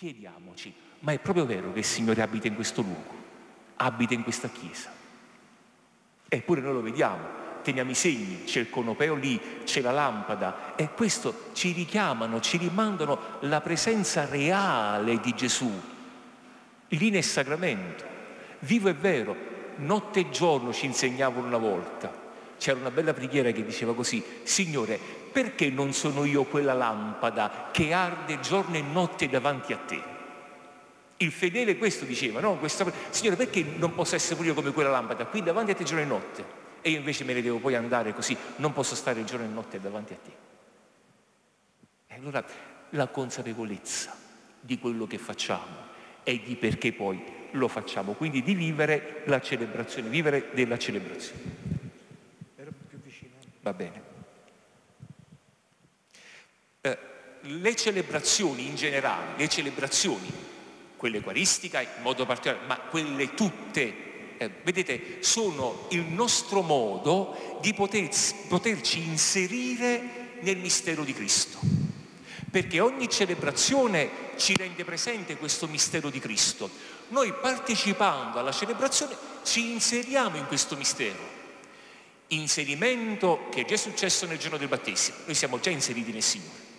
chiediamoci, ma è proprio vero che il Signore abita in questo luogo, abita in questa chiesa? Eppure noi lo vediamo, teniamo i segni, c'è il conopeo lì, c'è la lampada e questo ci richiamano, ci rimandano la presenza reale di Gesù, lì nel sacramento. Vivo e vero, notte e giorno ci insegnavano una volta. C'era una bella preghiera che diceva così, Signore, perché non sono io quella lampada che arde giorno e notte davanti a te? Il fedele questo diceva, no? Questa, Signore, perché non posso essere pure io come quella lampada, qui davanti a te giorno e notte? E io invece me ne devo poi andare così, non posso stare giorno e notte davanti a te. E allora la consapevolezza di quello che facciamo e di perché poi lo facciamo, quindi di vivere la celebrazione, vivere della celebrazione. Va bene. Eh, le celebrazioni in generale, le celebrazioni, quelle eucaristica in modo particolare, ma quelle tutte eh, vedete, sono il nostro modo di potersi, poterci inserire nel mistero di Cristo. Perché ogni celebrazione ci rende presente questo mistero di Cristo. Noi partecipando alla celebrazione ci inseriamo in questo mistero. Inserimento che è già successo nel giorno del battesimo. Noi siamo già inseriti nel Signore.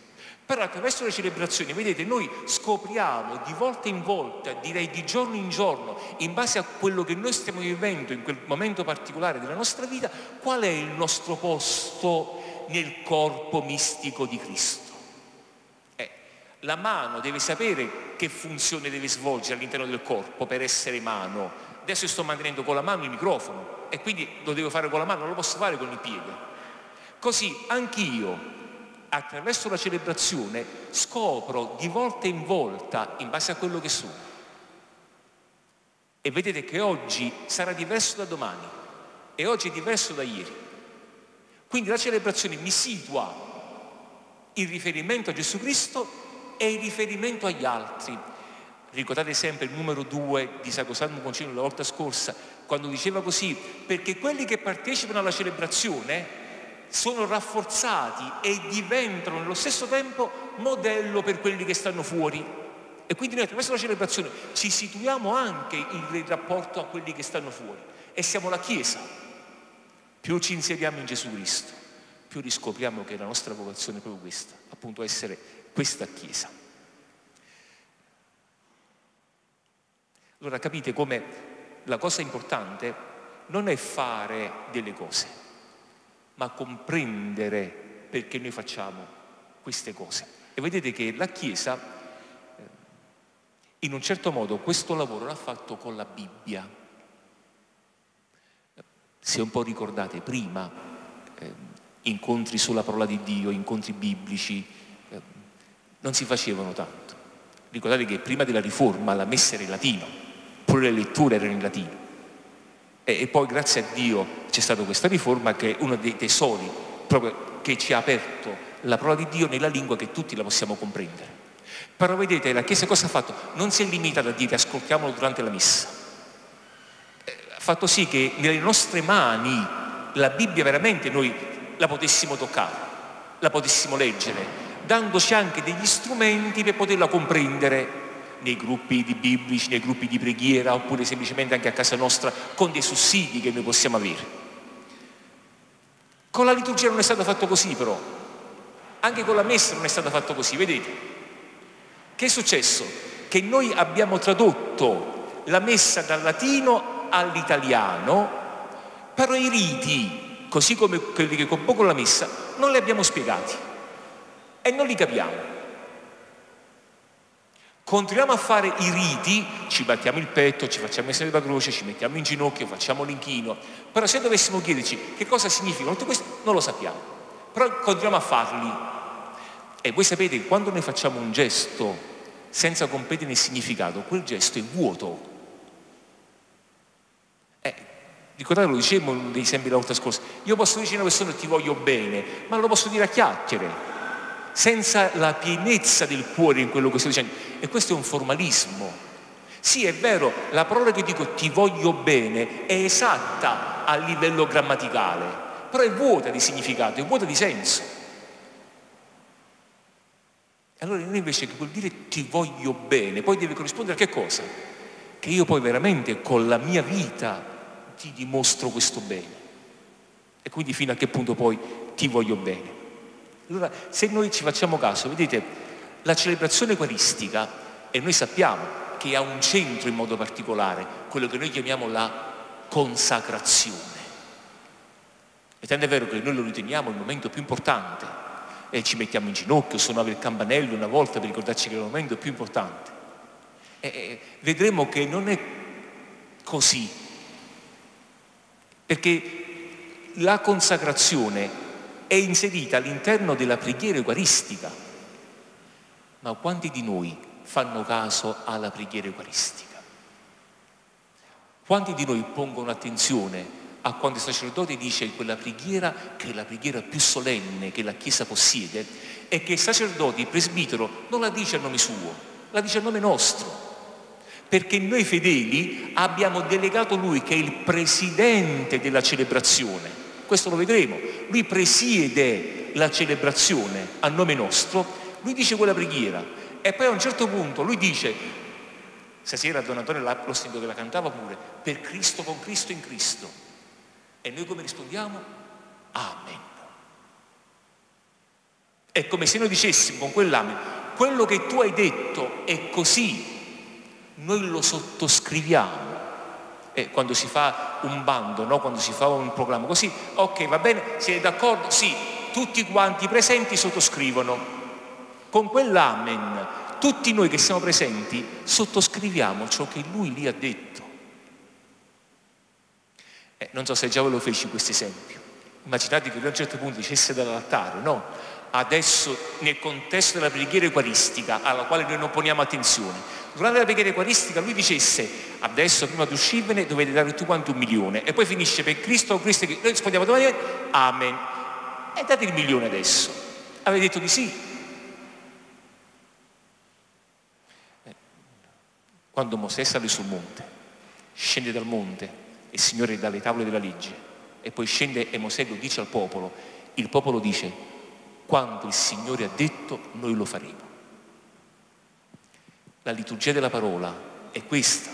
Però attraverso le celebrazioni, vedete, noi scopriamo di volta in volta, direi di giorno in giorno, in base a quello che noi stiamo vivendo in quel momento particolare della nostra vita, qual è il nostro posto nel corpo mistico di Cristo. Eh, la mano deve sapere che funzione deve svolgere all'interno del corpo per essere mano. Adesso sto mantenendo con la mano il microfono e quindi lo devo fare con la mano, non lo posso fare con il piede. Così anch'io attraverso la celebrazione scopro di volta in volta in base a quello che sono. E vedete che oggi sarà diverso da domani e oggi è diverso da ieri. Quindi la celebrazione mi situa il riferimento a Gesù Cristo e il riferimento agli altri. Ricordate sempre il numero due di Sacrosanto Concilio la volta scorsa, quando diceva così, perché quelli che partecipano alla celebrazione sono rafforzati e diventano nello stesso tempo modello per quelli che stanno fuori. E quindi noi attraverso la celebrazione ci situiamo anche in rapporto a quelli che stanno fuori e siamo la Chiesa. Più ci inseriamo in Gesù Cristo, più riscopriamo che la nostra vocazione è proprio questa, appunto essere questa Chiesa. Allora capite come la cosa importante non è fare delle cose, ma comprendere perché noi facciamo queste cose. E vedete che la Chiesa, eh, in un certo modo, questo lavoro l'ha fatto con la Bibbia. Se un po' ricordate, prima eh, incontri sulla parola di Dio, incontri biblici, eh, non si facevano tanto. Ricordate che prima della riforma la messa era in latino, pure le letture erano in latino. E, poi grazie a Dio c'è stata questa riforma che è uno dei tesori proprio che ci ha aperto la parola di Dio nella lingua che tutti la possiamo comprendere. Però vedete, la Chiesa cosa ha fatto? Non si è limitata a dire ascoltiamolo durante la messa. Eh, ha fatto sì che nelle nostre mani la Bibbia veramente noi la potessimo toccare, la potessimo leggere, dandoci anche degli strumenti per poterla comprendere nei gruppi di biblici, nei gruppi di preghiera oppure semplicemente anche a casa nostra con dei sussidi che noi possiamo avere. Con la liturgia non è stato fatto così però, anche con la messa non è stato fatto così, vedete? Che è successo? Che noi abbiamo tradotto la messa dal latino all'italiano, però i riti, così come quelli che compongono la messa, non li abbiamo spiegati e non li capiamo. Continuiamo a fare i riti, ci battiamo il petto, ci facciamo il della croce, ci mettiamo in ginocchio, facciamo l'inchino, però se dovessimo chiederci che cosa significano tutto questo, non lo sappiamo, però continuiamo a farli. E voi sapete che quando noi facciamo un gesto senza competere nel significato, quel gesto è vuoto. Eh, ricordate, lo dicevamo nei esempi la volta scorsa, io posso dire a una persona ti voglio bene, ma lo posso dire a chiacchiere, senza la pienezza del cuore in quello che sto dicendo. E questo è un formalismo. Sì, è vero, la parola che dico ti voglio bene è esatta a livello grammaticale, però è vuota di significato, è vuota di senso. allora noi invece che vuol dire ti voglio bene, poi deve corrispondere a che cosa? Che io poi veramente con la mia vita ti dimostro questo bene. E quindi fino a che punto poi ti voglio bene. Allora, se noi ci facciamo caso, vedete, la celebrazione eucaristica, e noi sappiamo che ha un centro in modo particolare, quello che noi chiamiamo la consacrazione. E tanto è vero che noi lo riteniamo il momento più importante e ci mettiamo in ginocchio, suonare il campanello una volta per ricordarci che è il momento più importante. E vedremo che non è così, perché la consacrazione è inserita all'interno della preghiera eucaristica. Ma quanti di noi fanno caso alla preghiera eucaristica? Quanti di noi pongono attenzione a quando il sacerdote dice quella preghiera che è la preghiera più solenne che la Chiesa possiede e che il sacerdote, il presbitero, non la dice a nome suo, la dice a nome nostro. Perché noi fedeli abbiamo delegato lui che è il presidente della celebrazione. Questo lo vedremo. Lui presiede la celebrazione a nome nostro, lui dice quella preghiera e poi a un certo punto lui dice Stasera Don Antonio lo sento che la cantava pure, per Cristo, con Cristo, in Cristo. E noi come rispondiamo? Amen. È come se noi dicessimo con quell'amen, quello che tu hai detto è così, noi lo sottoscriviamo. E quando si fa un bando, no? quando si fa un programma così, ok, va bene, siete d'accordo? Sì, tutti quanti presenti sottoscrivono. Con quell'amen, tutti noi che siamo presenti sottoscriviamo ciò che lui lì ha detto. Eh, non so se già ve lo feci questo esempio. Immaginate che lui a un certo punto dicesse dall'altare, no? Adesso nel contesto della preghiera eucaristica alla quale noi non poniamo attenzione, durante la preghiera eucaristica lui dicesse adesso prima di uscirvene dovete dare tutti quanti un milione e poi finisce per Cristo o Cristo, noi rispondiamo domani, Amen. E date il milione adesso. Avete detto di sì. Eh, quando Mosè sale sul monte, scende dal monte, il Signore dà le tavole della legge e poi scende e Mosè lo dice al popolo, il popolo dice, quando il Signore ha detto, noi lo faremo. La liturgia della parola è questa.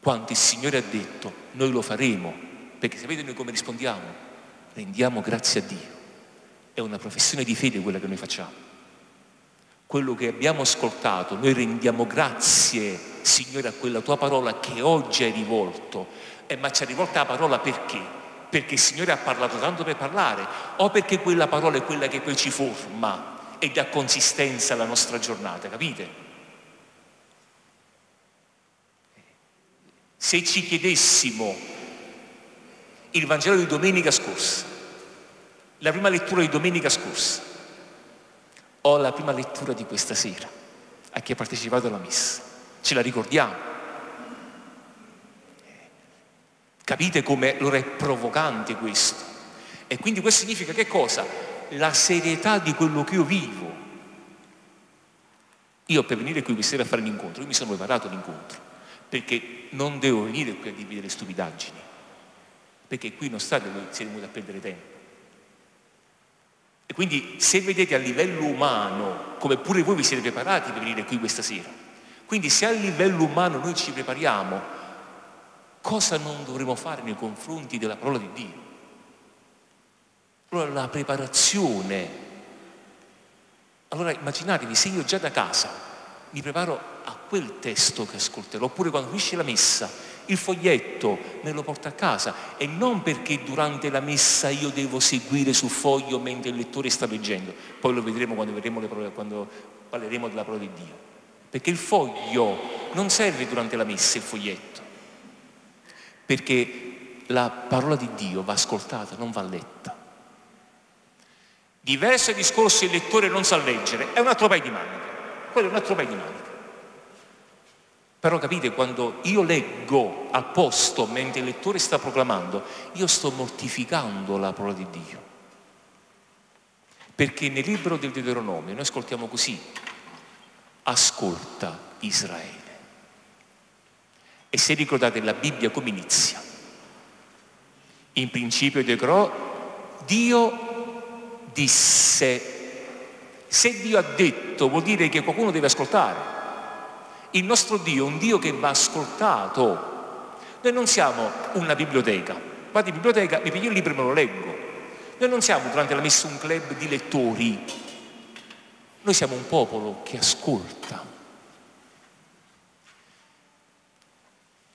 Quando il Signore ha detto, noi lo faremo, perché sapete noi come rispondiamo? Rendiamo grazie a Dio. È una professione di fede quella che noi facciamo quello che abbiamo ascoltato, noi rendiamo grazie, Signore, a quella tua parola che oggi hai rivolto. Eh, ma ci ha rivolta la parola perché? Perché il Signore ha parlato tanto per parlare o perché quella parola è quella che poi ci forma e dà consistenza alla nostra giornata, capite? Se ci chiedessimo il Vangelo di domenica scorsa, la prima lettura di domenica scorsa, o la prima lettura di questa sera a chi ha partecipato alla messa. Ce la ricordiamo. Capite come lo è provocante questo? E quindi questo significa che cosa? La serietà di quello che io vivo. Io per venire qui questa sera a fare l'incontro, io mi sono preparato l'incontro, perché non devo venire qui a dividere stupidaggini, perché qui non state dove siete venuti a perdere tempo. E quindi se vedete a livello umano, come pure voi vi siete preparati per venire qui questa sera, quindi se a livello umano noi ci prepariamo, cosa non dovremo fare nei confronti della parola di Dio? Allora la preparazione. Allora immaginatevi se io già da casa mi preparo a quel testo che ascolterò, oppure quando finisce la messa il foglietto me lo porto a casa e non perché durante la messa io devo seguire sul foglio mentre il lettore sta leggendo, poi lo vedremo quando, parole, quando parleremo della parola di Dio, perché il foglio non serve durante la messa, il foglietto, perché la parola di Dio va ascoltata, non va letta. Diverso discorso il lettore non sa leggere, è un altro paio di maniche, quello è un altro paio di maniche. Però capite, quando io leggo a posto mentre il lettore sta proclamando, io sto mortificando la parola di Dio. Perché nel libro del Deuteronomio noi ascoltiamo così, ascolta Israele. E se ricordate la Bibbia come inizia? In principio declarò, Dio disse, Se Dio ha detto vuol dire che qualcuno deve ascoltare. Il nostro Dio è un Dio che va ascoltato. Noi non siamo una biblioteca. Vado in biblioteca, mi piglio il libro e me lo leggo. Noi non siamo durante la messa un club di lettori. Noi siamo un popolo che ascolta.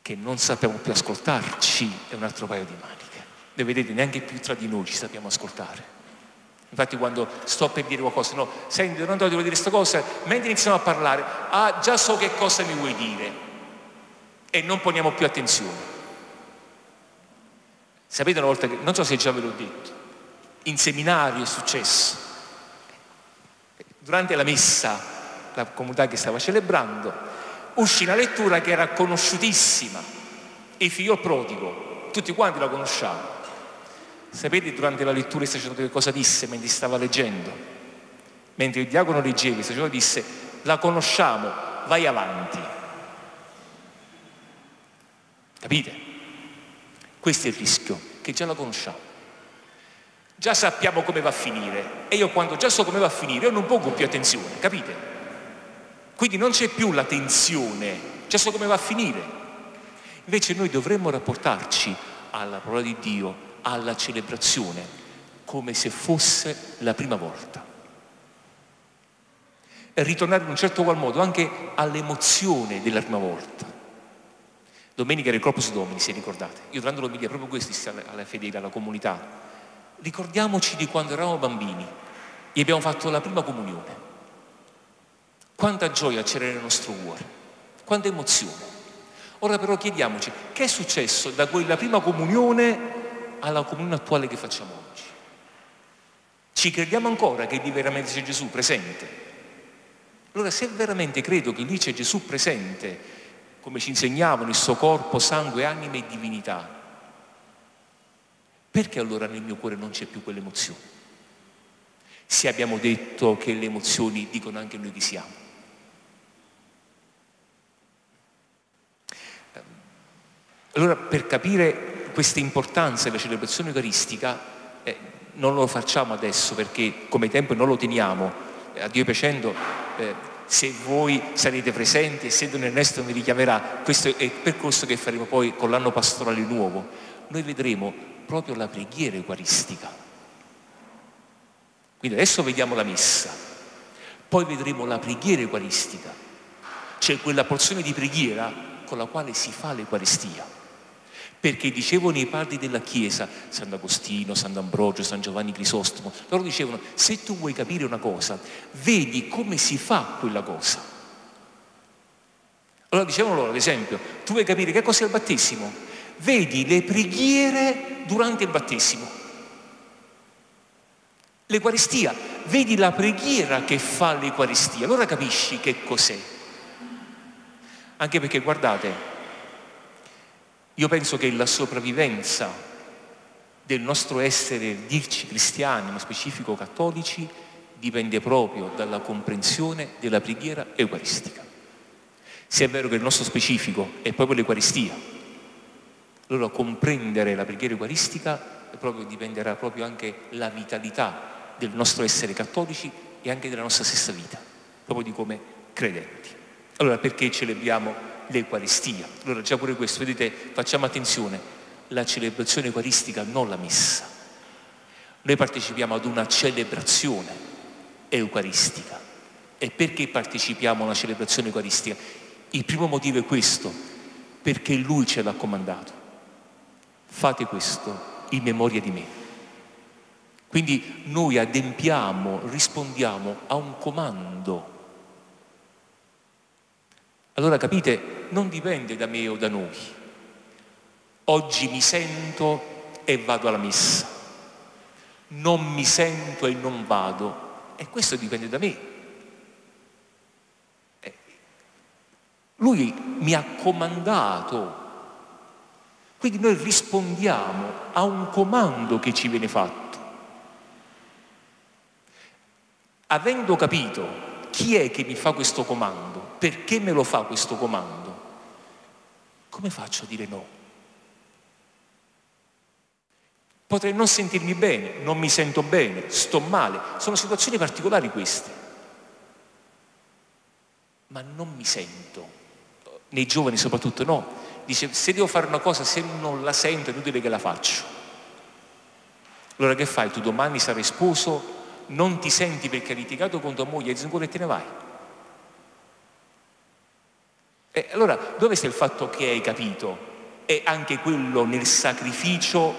Che non sappiamo più ascoltarci è un altro paio di maniche. Voi vedete, neanche più tra di noi ci sappiamo ascoltare. Infatti quando sto per dire qualcosa, no, senti, non devo dire questa cosa, mentre iniziamo a parlare, ah, già so che cosa mi vuoi dire. E non poniamo più attenzione. Sapete una volta che, non so se già ve l'ho detto, in seminario è successo. Durante la messa, la comunità che stava celebrando, uscì una lettura che era conosciutissima, il figlio prodigo, tutti quanti la conosciamo. Sapete durante la lettura il sacerdote che cosa disse mentre stava leggendo? Mentre il diacono leggeva, il sacerdote disse, la conosciamo, vai avanti. Capite? Questo è il rischio, che già la conosciamo. Già sappiamo come va a finire e io quando già so come va a finire io non pongo più attenzione, capite? Quindi non c'è più la tensione, già so come va a finire. Invece noi dovremmo rapportarci alla parola di Dio alla celebrazione come se fosse la prima volta. E ritornare in un certo qual modo anche all'emozione della prima volta. Domenica era il Corpus Domini, se ricordate. Io durante l'omilia proprio questo disse alla fedele, alla comunità. Ricordiamoci di quando eravamo bambini e abbiamo fatto la prima comunione. Quanta gioia c'era nel nostro cuore, quanta emozione. Ora però chiediamoci, che è successo da quella prima comunione alla comunione attuale che facciamo oggi. Ci crediamo ancora che lì veramente c'è Gesù presente? Allora se veramente credo che lì c'è Gesù presente, come ci insegnavano il suo corpo, sangue, anima e divinità, perché allora nel mio cuore non c'è più quell'emozione? Se abbiamo detto che le emozioni dicono anche noi chi siamo. Allora per capire questa importanza della celebrazione eucaristica eh, non lo facciamo adesso perché come tempo non lo teniamo, eh, a Dio piacendo, eh, se voi sarete presenti e se Don Ernesto mi richiamerà, questo è il percorso che faremo poi con l'anno pastorale nuovo, noi vedremo proprio la preghiera eucaristica. Quindi adesso vediamo la messa, poi vedremo la preghiera eucaristica, cioè quella porzione di preghiera con la quale si fa l'Eucaristia. Perché dicevano i padri della Chiesa, Sant'Agostino, Sant'Ambrogio, San Giovanni Crisostomo, loro dicevano, se tu vuoi capire una cosa, vedi come si fa quella cosa. Allora dicevano loro, ad esempio, tu vuoi capire che cos'è il battesimo? Vedi le preghiere durante il battesimo. L'Eucaristia, vedi la preghiera che fa l'Eucaristia, allora capisci che cos'è. Anche perché guardate, io penso che la sopravvivenza del nostro essere, dirci cristiani, ma specifico cattolici, dipende proprio dalla comprensione della preghiera eucaristica. Se è vero che il nostro specifico è proprio l'Eucaristia, allora comprendere la preghiera eucaristica proprio, dipenderà proprio anche la vitalità del nostro essere cattolici e anche della nostra stessa vita, proprio di come credenti. Allora perché celebriamo l'Eucaristia. Allora già pure questo, vedete, facciamo attenzione, la celebrazione eucaristica, non la messa. Noi partecipiamo ad una celebrazione eucaristica. E perché partecipiamo a una celebrazione eucaristica? Il primo motivo è questo, perché Lui ce l'ha comandato. Fate questo in memoria di me. Quindi noi adempiamo, rispondiamo a un comando allora capite, non dipende da me o da noi. Oggi mi sento e vado alla messa. Non mi sento e non vado. E questo dipende da me. Eh, lui mi ha comandato. Quindi noi rispondiamo a un comando che ci viene fatto. Avendo capito chi è che mi fa questo comando? Perché me lo fa questo comando? Come faccio a dire no? Potrei non sentirmi bene, non mi sento bene, sto male. Sono situazioni particolari queste. ma non mi sento. Nei giovani soprattutto no. Dice, se devo fare una cosa, se non la sento è inutile che la faccio. Allora che fai? Tu domani sarai sposo, non ti senti perché hai litigato con tua moglie e te ne vai. E allora dove sta il fatto che hai capito? È anche quello nel sacrificio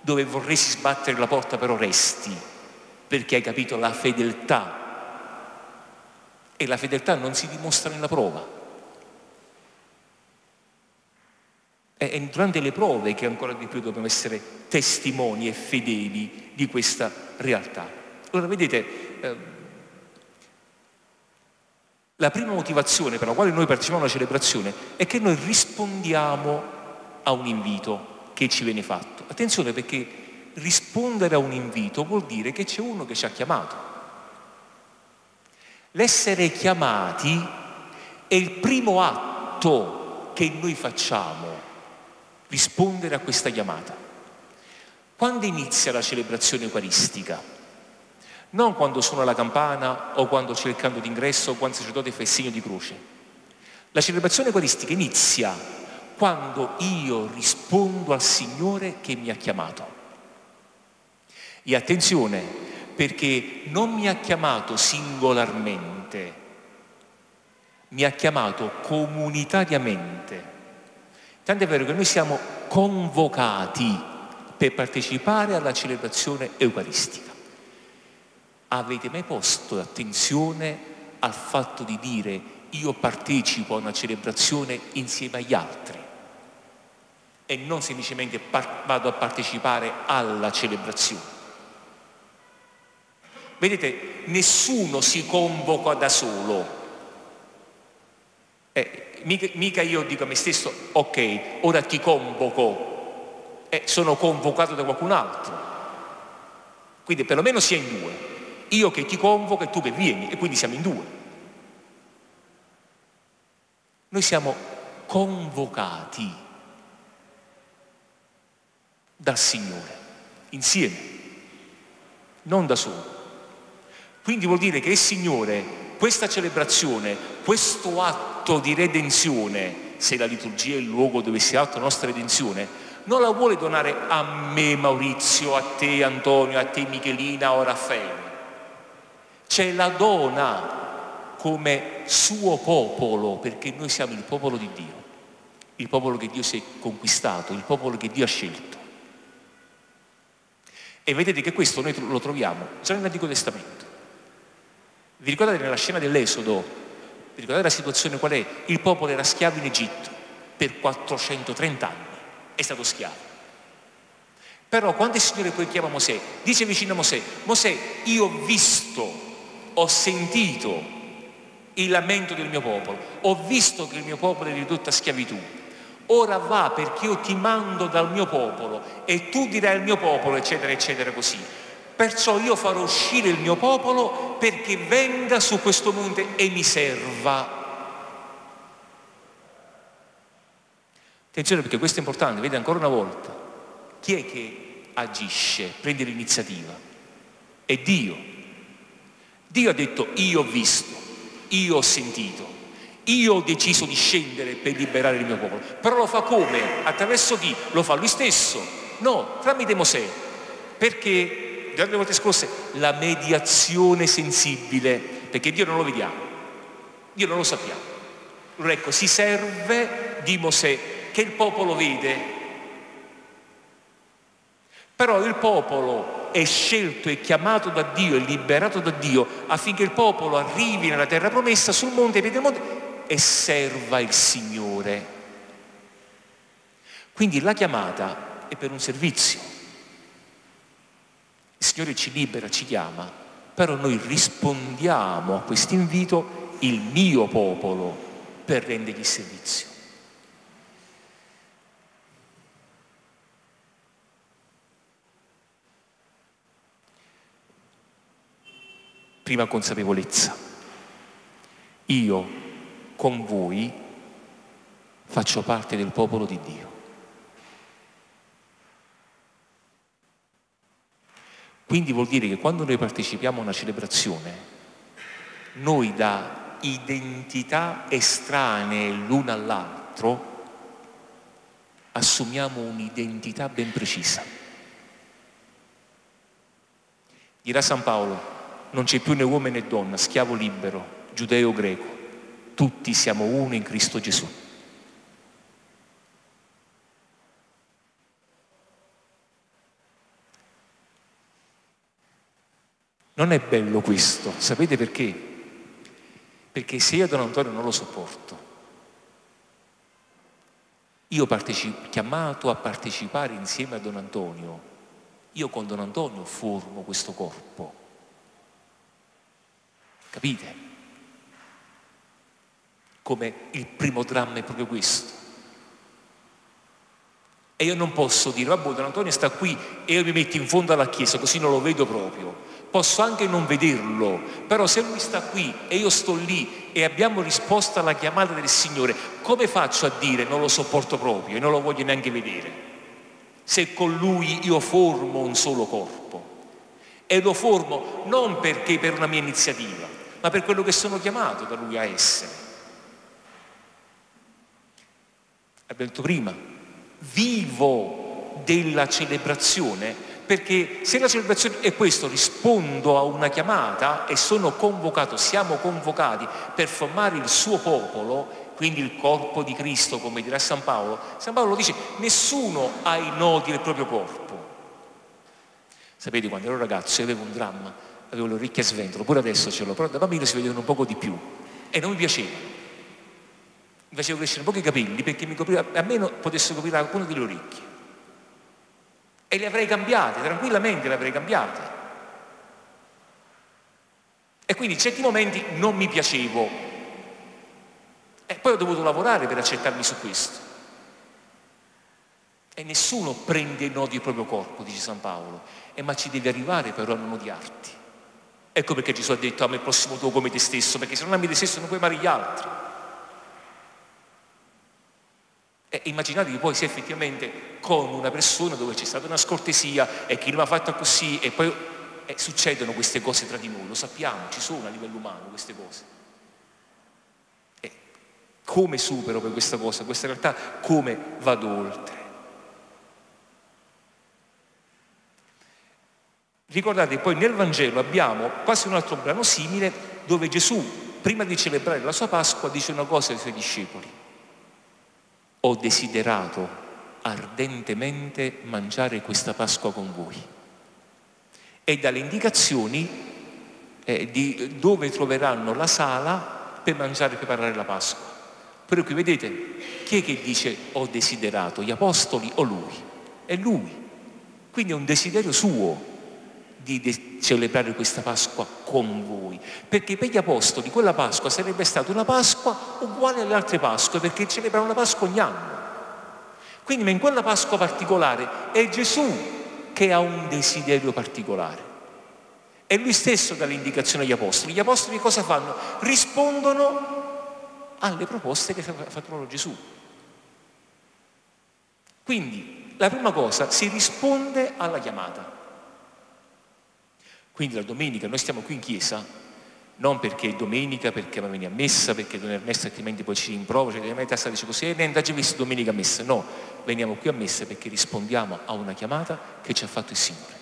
dove vorresti sbattere la porta però resti, perché hai capito la fedeltà. E la fedeltà non si dimostra nella prova. È durante le prove che ancora di più dobbiamo essere testimoni e fedeli di questa realtà. Allora vedete, eh, la prima motivazione per la quale noi partecipiamo alla celebrazione è che noi rispondiamo a un invito che ci viene fatto. Attenzione perché rispondere a un invito vuol dire che c'è uno che ci ha chiamato. L'essere chiamati è il primo atto che noi facciamo, rispondere a questa chiamata. Quando inizia la celebrazione eucaristica? Non quando suona la campana o quando c'è il canto d'ingresso o quando il sacerdote fa il segno di croce. La celebrazione eucaristica inizia quando io rispondo al Signore che mi ha chiamato. E attenzione, perché non mi ha chiamato singolarmente, mi ha chiamato comunitariamente. Tanto è vero che noi siamo convocati per partecipare alla celebrazione eucaristica. Avete mai posto attenzione al fatto di dire io partecipo a una celebrazione insieme agli altri e non semplicemente vado a partecipare alla celebrazione? Vedete, nessuno si convoca da solo. Eh, mica, mica, io dico a me stesso, ok, ora ti convoco, eh, sono convocato da qualcun altro. Quindi perlomeno sia in due io che ti convoco e tu che vieni e quindi siamo in due. Noi siamo convocati dal Signore, insieme, non da solo. Quindi vuol dire che il Signore, questa celebrazione, questo atto di redenzione, se la liturgia è il luogo dove si attua la nostra redenzione, non la vuole donare a me Maurizio, a te Antonio, a te Michelina o Raffaele ce la dona come suo popolo, perché noi siamo il popolo di Dio, il popolo che Dio si è conquistato, il popolo che Dio ha scelto. E vedete che questo noi lo troviamo già nell'Antico Testamento. Vi ricordate nella scena dell'Esodo? Vi ricordate la situazione qual è? Il popolo era schiavo in Egitto per 430 anni, è stato schiavo. Però quando il Signore poi chiama Mosè, dice vicino a Mosè, Mosè, io ho visto ho sentito il lamento del mio popolo, ho visto che il mio popolo è ridotto a schiavitù. Ora va perché io ti mando dal mio popolo e tu dirai al mio popolo, eccetera, eccetera, così. Perciò io farò uscire il mio popolo perché venga su questo monte e mi serva. Attenzione perché questo è importante, vede ancora una volta, chi è che agisce, prende l'iniziativa? È Dio. Dio ha detto io ho visto, io ho sentito, io ho deciso di scendere per liberare il mio popolo. Però lo fa come? Attraverso chi? Lo fa lui stesso? No, tramite Mosè. Perché, durante le volte scorse, la mediazione sensibile, perché Dio non lo vediamo, Dio non lo sappiamo. Allora ecco, si serve di Mosè che il popolo vede. Però il popolo è scelto e chiamato da Dio e liberato da Dio affinché il popolo arrivi nella terra promessa sul monte e monte e serva il Signore. Quindi la chiamata è per un servizio. Il Signore ci libera, ci chiama, però noi rispondiamo a questo invito il mio popolo per rendergli servizio. Prima consapevolezza. Io con voi faccio parte del popolo di Dio. Quindi vuol dire che quando noi partecipiamo a una celebrazione, noi da identità estranee l'una all'altro, assumiamo un'identità ben precisa. Dirà San Paolo, non c'è più né uomo né donna, schiavo libero, giudeo greco, tutti siamo uno in Cristo Gesù. Non è bello questo, sapete perché? Perché se io Don Antonio non lo sopporto, io partecipo, chiamato a partecipare insieme a Don Antonio, io con Don Antonio formo questo corpo. Capite? Come il primo dramma è proprio questo. E io non posso dire, vabbè, Don Antonio sta qui e io mi metto in fondo alla chiesa, così non lo vedo proprio. Posso anche non vederlo, però se lui sta qui e io sto lì e abbiamo risposto alla chiamata del Signore, come faccio a dire non lo sopporto proprio e non lo voglio neanche vedere? Se con lui io formo un solo corpo. E lo formo non perché per una mia iniziativa, ma per quello che sono chiamato da lui a essere. Abbiamo detto prima, vivo della celebrazione perché se la celebrazione è questo, rispondo a una chiamata e sono convocato, siamo convocati per formare il suo popolo, quindi il corpo di Cristo, come dirà San Paolo, San Paolo dice, nessuno ha i nodi del proprio corpo. Sapete, quando ero ragazzo avevo un dramma, avevo le orecchie a sventolo, pure adesso ce l'ho, però da bambino si vedevano un poco di più e non mi piaceva. Mi facevo crescere un po' i capelli perché mi copriva, almeno potesse coprire alcune delle orecchie e le avrei cambiate, tranquillamente le avrei cambiate. E quindi in certi momenti non mi piacevo. E poi ho dovuto lavorare per accettarmi su questo. E nessuno prende i nodi del proprio corpo, dice San Paolo, e ma ci devi arrivare però a non odiarti. Ecco perché Gesù ha detto ama il prossimo tuo come te stesso, perché se non ami te stesso non puoi amare gli altri. E immaginatevi poi se effettivamente con una persona dove c'è stata una scortesia e chi non ha fatto così e poi eh, succedono queste cose tra di noi, lo sappiamo, ci sono a livello umano queste cose. E come supero per questa cosa, questa realtà, come vado oltre? Ricordate poi nel Vangelo abbiamo quasi un altro brano simile dove Gesù, prima di celebrare la sua Pasqua, dice una cosa ai suoi discepoli ho desiderato ardentemente mangiare questa Pasqua con voi. E dalle indicazioni eh, di dove troveranno la sala per mangiare e preparare la Pasqua. Però qui vedete, chi è che dice ho desiderato? Gli apostoli o lui? È lui. Quindi è un desiderio suo di celebrare questa Pasqua con voi, perché per gli apostoli quella Pasqua sarebbe stata una Pasqua uguale alle altre Pasque, perché celebrano la Pasqua ogni anno. Quindi ma in quella Pasqua particolare è Gesù che ha un desiderio particolare. È lui stesso dà l'indicazione agli apostoli. Gli apostoli cosa fanno? Rispondono alle proposte che fatto loro Gesù. Quindi la prima cosa, si risponde alla chiamata. Quindi la domenica noi stiamo qui in chiesa, non perché è domenica, perché va a venire a messa, perché Don Ernesto altrimenti poi ci rimprova, cioè la testa dice così, e eh, niente, già visto domenica a messa. No, veniamo qui a messa perché rispondiamo a una chiamata che ci ha fatto il Signore.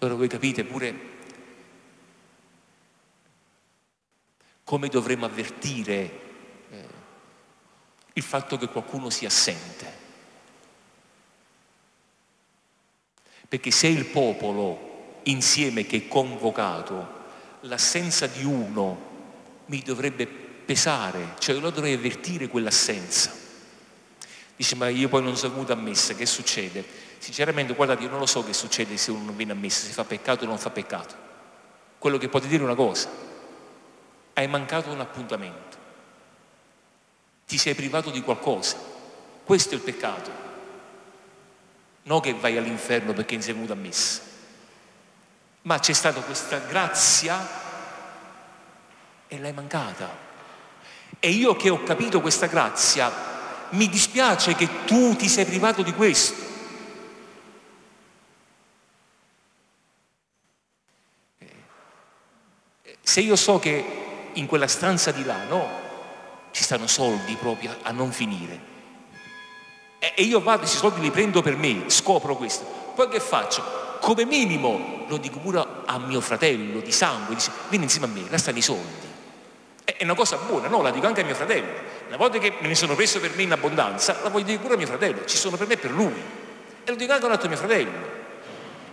Allora voi capite pure come dovremmo avvertire eh, il fatto che qualcuno sia assente. Perché se il popolo insieme che è convocato, l'assenza di uno mi dovrebbe pesare, cioè io dovrei avvertire quell'assenza. Dice, ma io poi non sono venuto a messa, che succede? Sinceramente, guardate, io non lo so che succede se uno non viene a messa, se fa peccato o non fa peccato. Quello che potete dire è una cosa, hai mancato un appuntamento, ti sei privato di qualcosa, questo è il peccato non che vai all'inferno perché non sei venuto a messa, ma c'è stata questa grazia e l'hai mancata. E io che ho capito questa grazia, mi dispiace che tu ti sei privato di questo. Se io so che in quella stanza di là, no, ci stanno soldi proprio a non finire. E io vado, questi soldi li prendo per me, scopro questo. Poi che faccio? Come minimo lo dico pure a mio fratello di sangue, dice, vieni insieme a me, là stanno i soldi. È una cosa buona, no? La dico anche a mio fratello. Una volta che me ne sono preso per me in abbondanza, la voglio dire pure a mio fratello, ci sono per me e per lui. E lo dico anche a un altro mio fratello.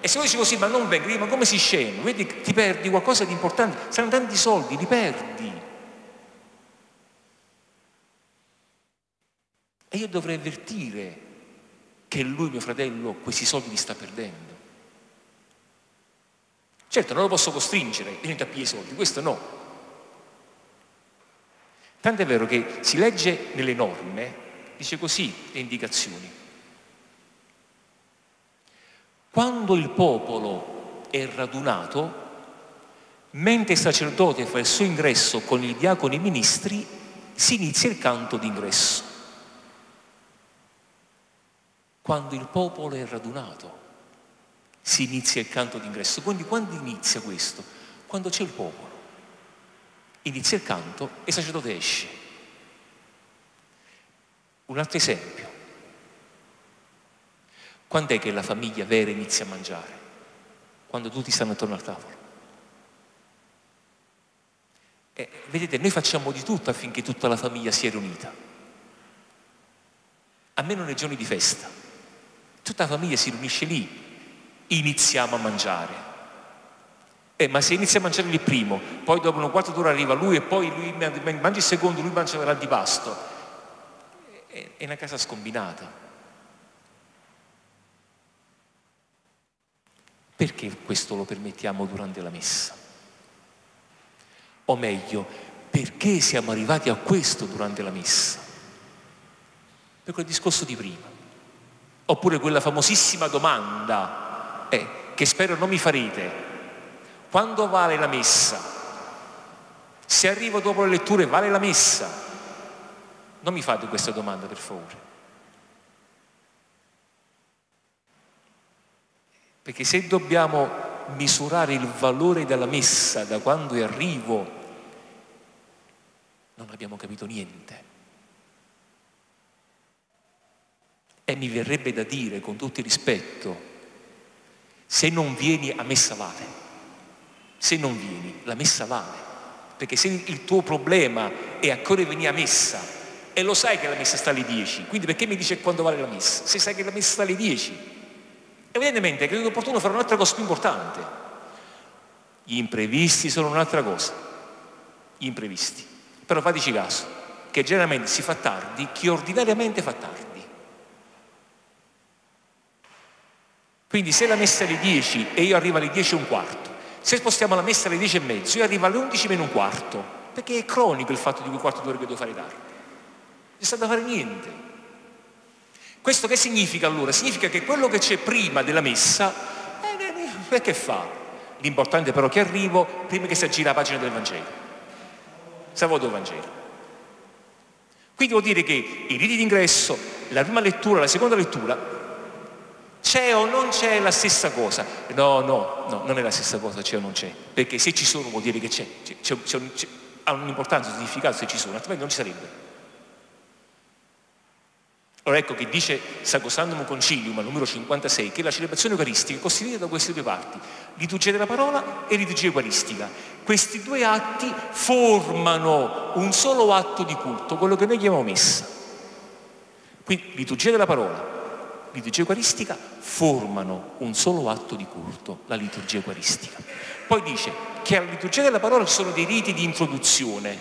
E se voi dici così, ma non vengo, ma come si scende? Vedi, ti perdi qualcosa di importante, saranno tanti soldi, li perdi. E io dovrei avvertire che lui, mio fratello, questi soldi li sta perdendo. Certo, non lo posso costringere, vieni a piedi i soldi, questo no. Tanto è vero che si legge nelle norme, dice così le indicazioni. Quando il popolo è radunato, mentre il sacerdote fa il suo ingresso con il diacono e i ministri, si inizia il canto d'ingresso. Quando il popolo è radunato, si inizia il canto d'ingresso. Quindi quando inizia questo? Quando c'è il popolo inizia il canto e il sacerdote esce. Un altro esempio. Quando è che la famiglia vera inizia a mangiare? Quando tutti stanno attorno al tavolo. E, vedete, noi facciamo di tutto affinché tutta la famiglia sia riunita. Almeno nei giorni di festa. Tutta la famiglia si riunisce lì, iniziamo a mangiare. Eh, ma se inizia a mangiare il primo, poi dopo un quarto d'ora arriva lui e poi lui mangia il secondo, lui mangia l'antipasto. È, è una casa scombinata. Perché questo lo permettiamo durante la messa? O meglio, perché siamo arrivati a questo durante la messa? Per quel discorso di prima. Oppure quella famosissima domanda eh, che spero non mi farete, quando vale la messa? Se arrivo dopo le letture, vale la messa? Non mi fate questa domanda, per favore. Perché se dobbiamo misurare il valore della messa da quando arrivo, non abbiamo capito niente. E mi verrebbe da dire, con tutto il rispetto, se non vieni a messa vale se non vieni, la messa vale. Perché se il tuo problema è a che ora venire a messa e lo sai che la messa sta alle 10, quindi perché mi dice quando vale la messa? Se sai che la messa sta alle 10. Evidentemente credo opportuno fare un'altra cosa più importante. Gli imprevisti sono un'altra cosa. Gli imprevisti. Però fateci caso, che generalmente si fa tardi chi ordinariamente fa tardi. Quindi se la messa è alle 10 e io arrivo alle 10 e un quarto, se spostiamo la messa alle 10 e mezzo, io arrivo alle 11 meno un quarto, perché è cronico il fatto di quel quarto d'ora che devo fare tardi. Non sta da fare niente. Questo che significa allora? Significa che quello che c'è prima della messa, eh, eh, che fa? L'importante però è che arrivo prima che si aggira la pagina del Vangelo. Salvo del Vangelo. Quindi vuol dire che i riti d'ingresso, la prima lettura, la seconda lettura, c'è o non c'è la stessa cosa? No, no, no, non è la stessa cosa, c'è o non c'è. Perché se ci sono vuol dire che c'è, c'è, c'è, c'è ha un'importanza, un significato se ci sono, altrimenti non ci sarebbe. Allora ecco che dice Sacrosandum Concilium al numero 56 che la celebrazione eucaristica è costituita da queste due parti, liturgia della parola e liturgia eucaristica. Questi due atti formano un solo atto di culto, quello che noi chiamiamo messa. Quindi liturgia della parola, liturgia eucaristica formano un solo atto di culto, la liturgia eucaristica. Poi dice che alla liturgia della parola ci sono dei riti di introduzione,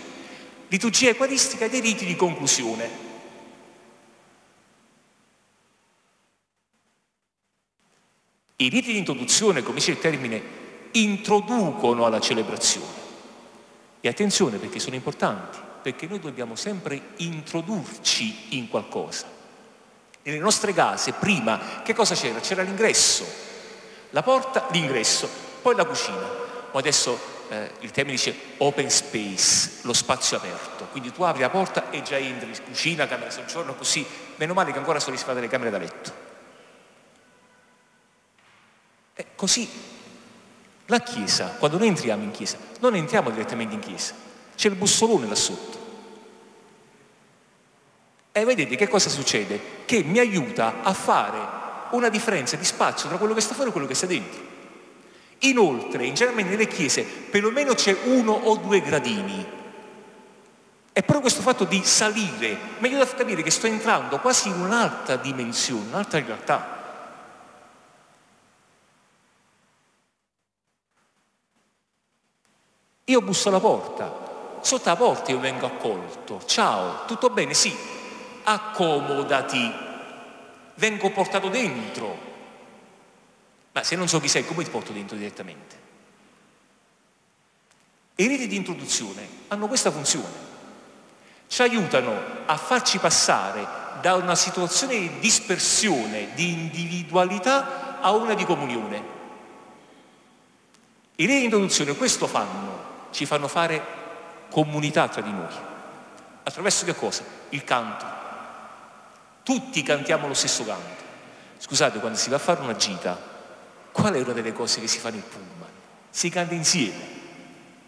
liturgia eucaristica e dei riti di conclusione. I riti di introduzione, come dice il termine, introducono alla celebrazione. E attenzione perché sono importanti, perché noi dobbiamo sempre introdurci in qualcosa. Nelle nostre case prima che cosa c'era? C'era l'ingresso, la porta, l'ingresso, poi la cucina. Ma adesso eh, il termine dice open space, lo spazio aperto. Quindi tu apri la porta e già entri, cucina, camera soggiorno, così. Meno male che ancora sono risparate le camere da letto. E così la Chiesa, quando noi entriamo in Chiesa, non entriamo direttamente in Chiesa. C'è il bussolone là sotto. E vedete che cosa succede? Che mi aiuta a fare una differenza di spazio tra quello che sta fuori e quello che sta dentro. Inoltre, in genere nelle chiese, perlomeno c'è uno o due gradini. E proprio questo fatto di salire mi aiuta a capire che sto entrando quasi in un'altra dimensione, un'altra realtà. Io busso alla porta, sotto la porta io vengo accolto. Ciao, tutto bene? Sì, accomodati, vengo portato dentro. Ma se non so chi sei, come ti porto dentro direttamente? E i riti di introduzione hanno questa funzione. Ci aiutano a farci passare da una situazione di dispersione, di individualità a una di comunione. I riti di introduzione questo fanno ci fanno fare comunità tra di noi. Attraverso che cosa? Il canto. Tutti cantiamo lo stesso canto. Scusate, quando si va a fare una gita, qual è una delle cose che si fa nel pullman? Si canta insieme.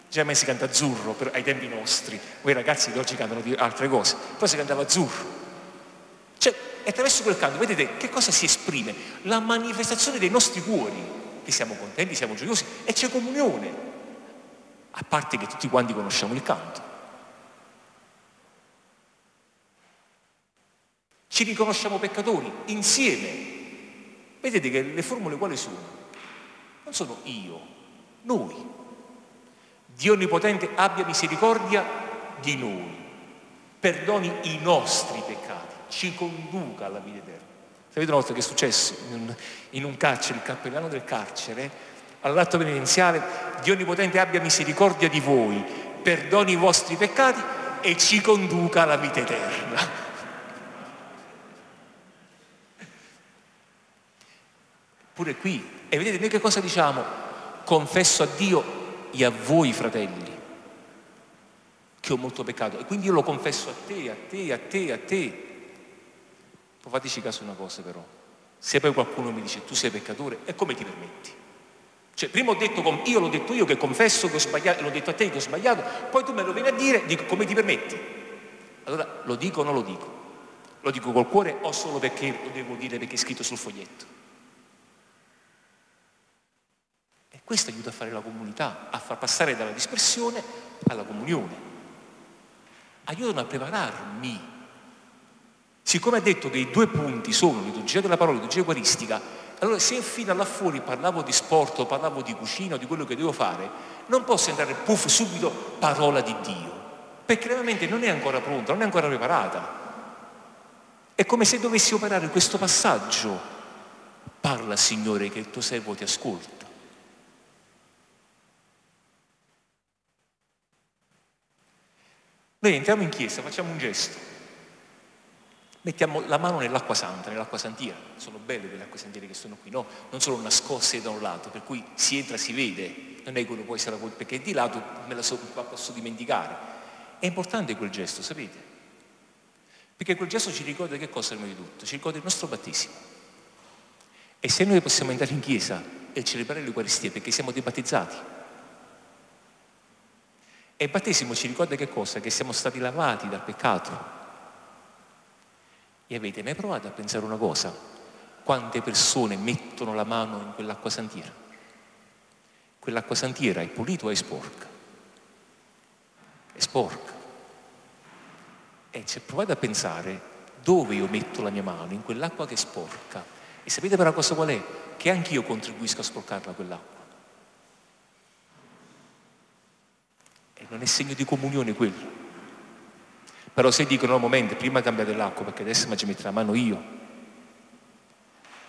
Già me si canta azzurro per, ai tempi nostri, voi ragazzi che oggi cantano altre cose, poi si cantava azzurro. Cioè, attraverso quel canto, vedete che cosa si esprime? La manifestazione dei nostri cuori, che siamo contenti, siamo gioiosi, e c'è comunione a parte che tutti quanti conosciamo il canto. Ci riconosciamo peccatori insieme. Vedete che le formule quali sono? Non sono io, noi. Dio Onnipotente abbia misericordia di noi, perdoni i nostri peccati, ci conduca alla vita eterna. Sapete una volta che è successo in un carcere, il cappellano del carcere all'atto penitenziale, Dio Onnipotente abbia misericordia di voi, perdoni i vostri peccati e ci conduca alla vita eterna. Pure qui, e vedete noi che cosa diciamo? Confesso a Dio e a voi fratelli che ho molto peccato e quindi io lo confesso a te, a te, a te, a te. Poi fateci caso una cosa però, se poi qualcuno mi dice tu sei peccatore e come ti permetti? Cioè, prima ho detto, io l'ho detto io che confesso che ho sbagliato, l'ho detto a te che ho sbagliato, poi tu me lo vieni a dire, dico come ti permetti? Allora lo dico o non lo dico? Lo dico col cuore o solo perché lo devo dire perché è scritto sul foglietto? E questo aiuta a fare la comunità, a far passare dalla dispersione alla comunione. Aiutano a prepararmi. Siccome ha detto che i due punti sono liturgia della parola e liturgia eucaristica, allora se fino là fuori parlavo di sport parlavo di cucina di quello che devo fare, non posso entrare puff subito parola di Dio, perché la mia mente non è ancora pronta, non è ancora preparata. È come se dovessi operare questo passaggio. Parla Signore che il tuo servo ti ascolta. Noi entriamo in chiesa, facciamo un gesto mettiamo la mano nell'acqua santa, nell'acqua santiera. Sono belle quelle acque santiere che sono qui, no? Non sono nascoste da un lato, per cui si entra, si vede. Non è quello poi sarà perché è di lato me la so, posso dimenticare. È importante quel gesto, sapete? Perché quel gesto ci ricorda che cosa prima di tutto? Ci ricorda il nostro battesimo. E se noi possiamo andare in chiesa e celebrare l'Eucaristia perché siamo debattizzati, e il battesimo ci ricorda che cosa? Che siamo stati lavati dal peccato, e avete mai provato a pensare una cosa? Quante persone mettono la mano in quell'acqua santiera? Quell'acqua santiera è pulita o è sporca? È sporca. E cioè, provate a pensare dove io metto la mia mano, in quell'acqua che è sporca. E sapete per la cosa qual è? Che anche io contribuisco a sporcarla quell'acqua. Non è segno di comunione quello. Però se dicono, no, momento, prima cambiate l'acqua perché adesso mi ci metto la mano io.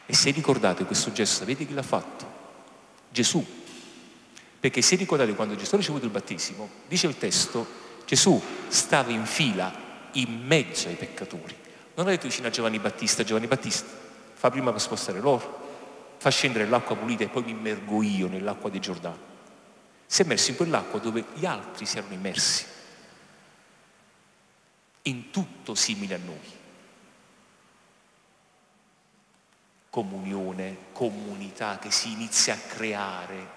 E se ricordate questo gesto, sapete chi l'ha fatto? Gesù. Perché se ricordate quando Gesù ha ricevuto il battesimo, dice il testo, Gesù stava in fila in mezzo ai peccatori. Non ha detto vicino a Giovanni Battista, Giovanni Battista, fa prima per spostare loro, fa scendere l'acqua pulita e poi mi immergo io nell'acqua di Giordano. Si è messo in quell'acqua dove gli altri si erano immersi in tutto simile a noi. Comunione, comunità che si inizia a creare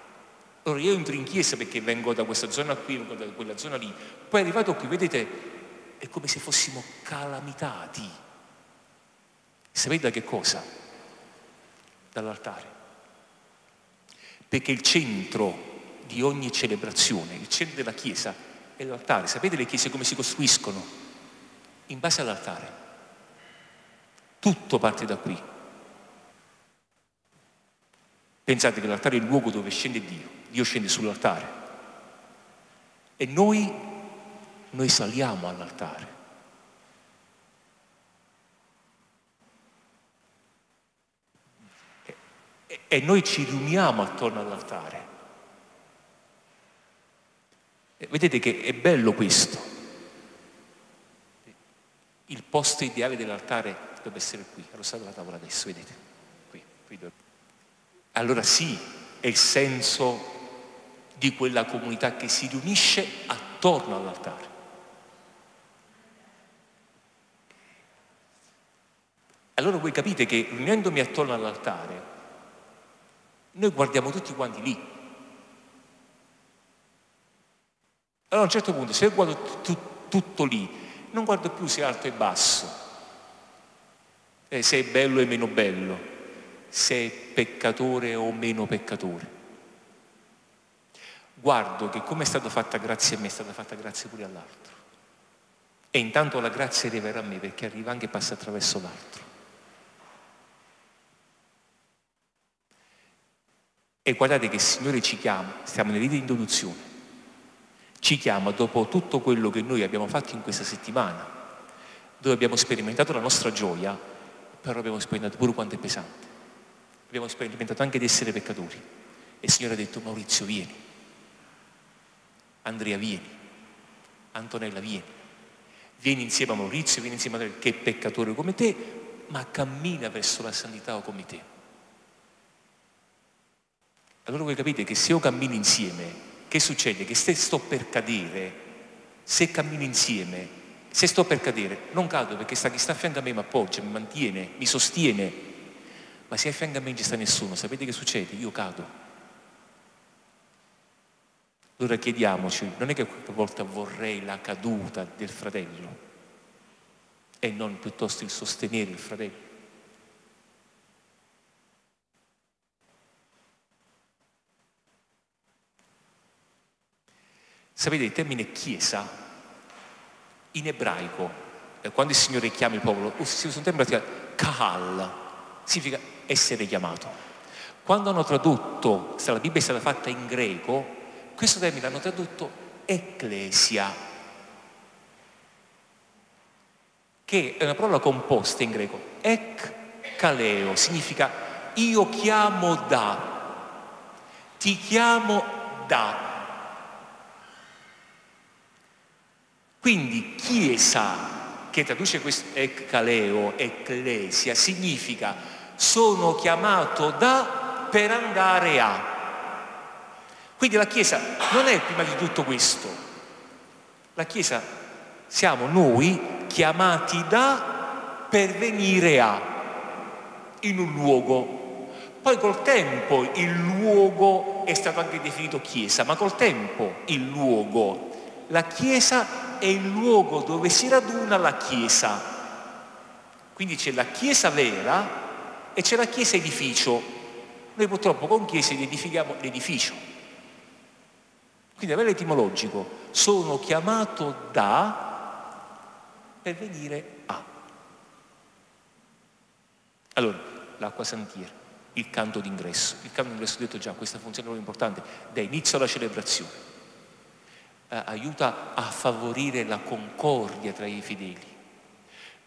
Allora io entro in chiesa perché vengo da questa zona qui, vengo da quella zona lì, poi arrivato qui, vedete, è come se fossimo calamitati. Sapete da che cosa? Dall'altare. Perché il centro di ogni celebrazione, il centro della Chiesa è l'altare. Sapete le chiese come si costruiscono? In base all'altare. Tutto parte da qui. Pensate che l'altare è il luogo dove scende Dio. Dio scende sull'altare. E noi, noi saliamo all'altare. E noi ci riuniamo attorno all'altare. Vedete che è bello questo. Il posto ideale dell'altare dovrebbe essere qui, allo stato della tavola adesso, vedete? Qui, qui allora sì, è il senso di quella comunità che si riunisce attorno all'altare. Allora voi capite che riunendomi attorno all'altare, noi guardiamo tutti quanti lì, Allora a un certo punto, se io guardo tutto lì, non guardo più se alto e basso, eh, se è bello e meno bello, se è peccatore o meno peccatore. Guardo che come è stata fatta grazia a me, è stata fatta grazia pure all'altro. E intanto la grazia arriverà a me perché arriva anche e passa attraverso l'altro. E guardate che il Signore ci chiama, stiamo nell'idea di introduzione, ci chiama dopo tutto quello che noi abbiamo fatto in questa settimana, dove abbiamo sperimentato la nostra gioia, però abbiamo sperimentato pure quanto è pesante. Abbiamo sperimentato anche di essere peccatori. E il Signore ha detto Maurizio vieni, Andrea vieni, Antonella vieni. Vieni insieme a Maurizio, vieni insieme a te che è peccatore come te, ma cammina verso la santità come te. Allora voi capite che se io cammino insieme che succede? Che se sto per cadere, se cammino insieme, se sto per cadere, non cado perché sta chi sta a fianco a me mi appoggia, mi mantiene, mi sostiene, ma se a fianco a me non ci sta nessuno, sapete che succede? Io cado. Allora chiediamoci, non è che qualche volta vorrei la caduta del fratello e non piuttosto il sostenere il fratello. Sapete, il termine chiesa in ebraico, eh, quando il Signore chiama il popolo, si usa un termine particolare, kahal, significa essere chiamato. Quando hanno tradotto, se la Bibbia è stata fatta in greco, questo termine l'hanno tradotto ecclesia, che è una parola composta in greco, ek kaleo, significa io chiamo da, ti chiamo da. Quindi chiesa, che traduce questo eccaleo, ecclesia, significa sono chiamato da per andare a. Quindi la Chiesa non è prima di tutto questo. La Chiesa siamo noi chiamati da per venire a, in un luogo. Poi col tempo il luogo è stato anche definito Chiesa, ma col tempo il luogo, la Chiesa è il luogo dove si raduna la Chiesa. Quindi c'è la Chiesa vera e c'è la Chiesa edificio. Noi purtroppo con Chiesa edifichiamo l'edificio. Quindi a livello etimologico sono chiamato da per venire a. Allora, l'acqua santiera, il canto d'ingresso. Il canto d'ingresso ho detto già, questa funzione è molto importante, da inizio alla celebrazione eh, aiuta a favorire la concordia tra i fedeli.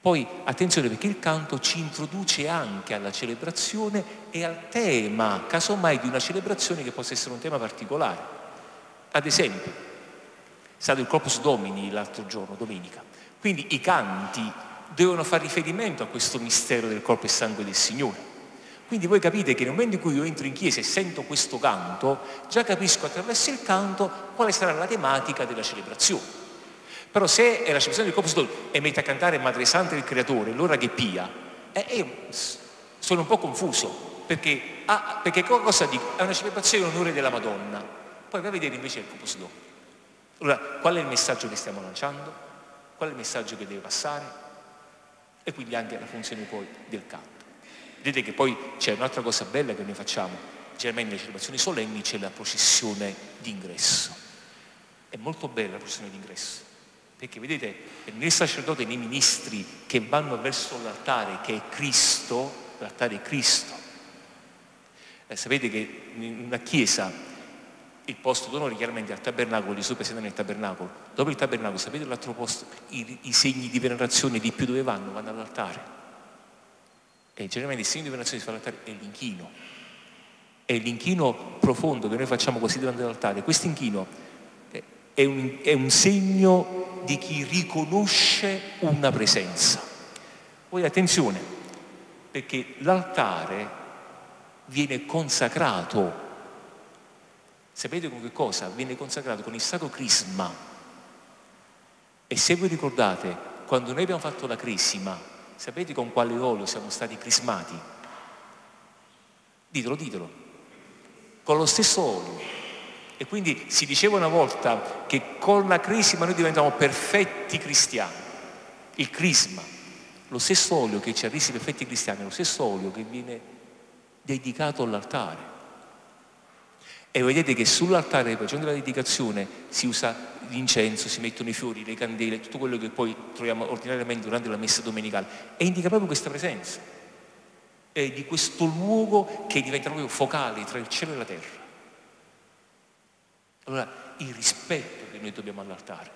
Poi attenzione perché il canto ci introduce anche alla celebrazione e al tema, casomai di una celebrazione che possa essere un tema particolare. Ad esempio, è stato il Corpus Domini l'altro giorno, domenica. Quindi i canti devono fare riferimento a questo mistero del corpo e sangue del Signore. Quindi voi capite che nel momento in cui io entro in chiesa e sento questo canto, già capisco attraverso il canto quale sarà la tematica della celebrazione. Però se è la celebrazione del Corpus Domini e mette a cantare Madre Santa del Creatore, l'ora che pia, eh, io sono un po' confuso, perché, ah, perché cosa dico? È una celebrazione in onore della Madonna. Poi vai a vedere invece il Corpus Domini. Allora, qual è il messaggio che stiamo lanciando? Qual è il messaggio che deve passare? E quindi anche la funzione poi del canto. Vedete che poi c'è un'altra cosa bella che noi facciamo, generalmente nelle celebrazioni solenni c'è la processione d'ingresso. È molto bella la processione d'ingresso, perché vedete, nel sacerdote e nei ministri che vanno verso l'altare, che è Cristo, l'altare è Cristo. Eh, sapete che in una chiesa il posto d'onore chiaramente al tabernacolo, Gesù presenta nel tabernacolo. Dopo il tabernacolo, sapete l'altro posto? I, I, segni di venerazione di più dove vanno? Vanno all'altare. E generalmente il segno di venerazione che si fa all'altare è l'inchino. È l'inchino profondo che noi facciamo così davanti all'altare. Questo inchino è un, è un segno di chi riconosce una presenza. Poi attenzione, perché l'altare viene consacrato. Sapete con che cosa? Viene consacrato con il sacro crisma. E se vi ricordate, quando noi abbiamo fatto la crisima, Sapete con quale olio siamo stati crismati? Ditelo, ditelo. Con lo stesso olio. E quindi si diceva una volta che con la crisma noi diventiamo perfetti cristiani. Il crisma, lo stesso olio che ci ha resi perfetti cristiani, è lo stesso olio che viene dedicato all'altare. E vedete che sull'altare, giorno della dedicazione, si usa l'incenso, si mettono i fiori, le candele, tutto quello che poi troviamo ordinariamente durante la messa domenicale, e indica proprio questa presenza, è di questo luogo che diventa proprio focale tra il cielo e la terra. Allora, il rispetto che noi dobbiamo all'altare,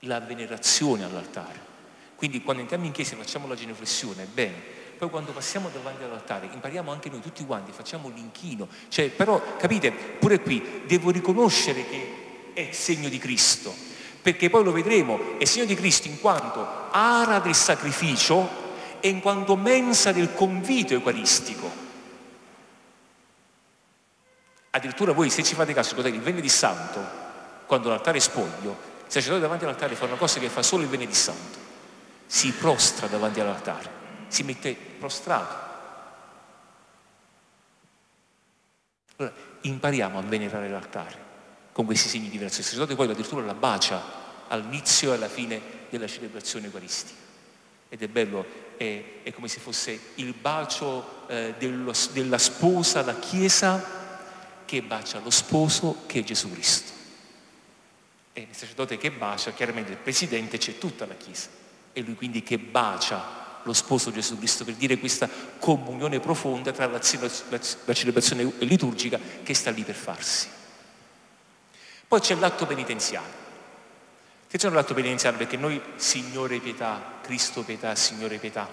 la venerazione all'altare. Quindi quando entriamo in chiesa e facciamo la genuflessione, bene, poi quando passiamo davanti all'altare impariamo anche noi tutti quanti, facciamo l'inchino, cioè, però capite, pure qui devo riconoscere che è segno di Cristo, perché poi lo vedremo, è segno di Cristo in quanto ara del sacrificio e in quanto mensa del convito eucaristico. Addirittura voi, se ci fate caso, ricordate il venerdì santo, quando l'altare è spoglio, il sacerdote davanti all'altare fa una cosa che fa solo il venerdì santo, si prostra davanti all'altare, si mette prostrato. Allora, impariamo a venerare l'altare con questi segni di grazia. Il sacerdote poi addirittura la bacia all'inizio e alla fine della celebrazione eucaristica. Ed è bello, è, è come se fosse il bacio eh, dello, della sposa, la Chiesa, che bacia lo sposo che è Gesù Cristo. E il sacerdote che bacia, chiaramente il presidente, c'è tutta la Chiesa. E lui quindi che bacia lo sposo Gesù Cristo per dire questa comunione profonda tra la, la, la celebrazione liturgica che sta lì per farsi. Poi c'è l'atto penitenziale. Attenzione all'atto penitenziale perché noi, Signore pietà, Cristo pietà, Signore pietà,